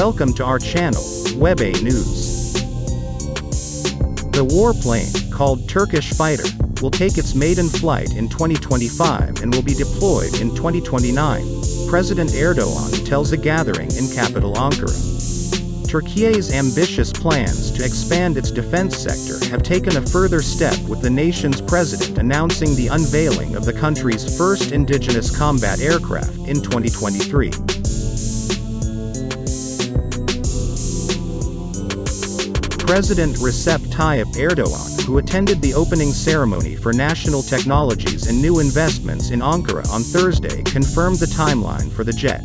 Welcome to our channel, WebA News. The warplane, called Turkish Fighter, will take its maiden flight in 2025 and will be deployed in 2029, President Erdogan tells a gathering in capital Ankara. Turkey's ambitious plans to expand its defense sector have taken a further step with the nation's president announcing the unveiling of the country's first indigenous combat aircraft in 2023. President Recep Tayyip Erdogan, who attended the opening ceremony for National Technologies and New Investments in Ankara on Thursday confirmed the timeline for the jet.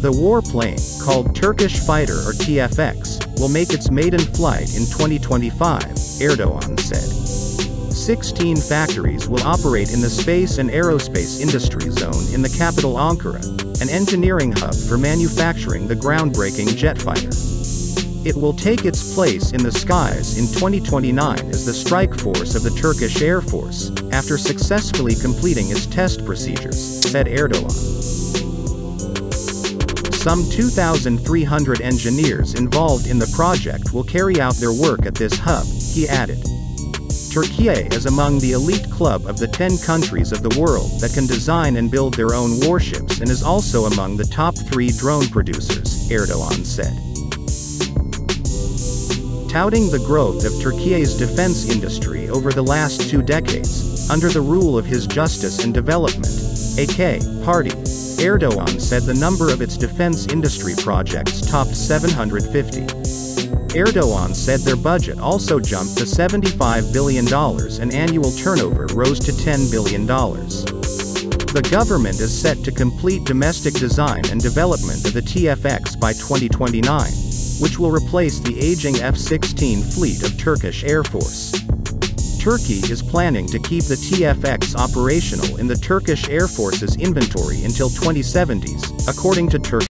The warplane, called Turkish Fighter or TFX, will make its maiden flight in 2025, Erdogan said. 16 factories will operate in the space and aerospace industry zone in the capital Ankara, an engineering hub for manufacturing the groundbreaking jet fighter. It will take its place in the skies in 2029 as the strike force of the Turkish Air Force, after successfully completing its test procedures, said Erdogan. Some 2,300 engineers involved in the project will carry out their work at this hub, he added. Turkey is among the elite club of the 10 countries of the world that can design and build their own warships and is also among the top three drone producers, Erdogan said touting the growth of Turkey's defense industry over the last two decades, under the rule of his Justice and Development AK, party. Erdogan said the number of its defense industry projects topped 750. Erdogan said their budget also jumped to $75 billion and annual turnover rose to $10 billion. The government is set to complete domestic design and development of the TFX by 2029 which will replace the aging F-16 fleet of Turkish Air Force. Turkey is planning to keep the TFX operational in the Turkish Air Force's inventory until 2070s, according to Turkey.